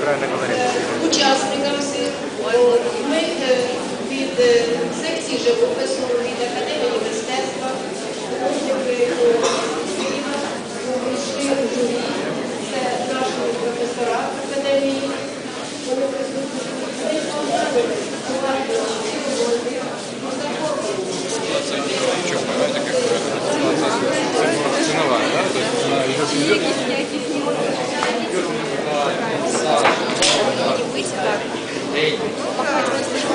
Правильно говорить. учасникам всіх. Ми е, від е, секції живопису, від академії мистецтва, увійшли у журі. Це наші професора академії. Вони присутні. Ми познайомилися Ei.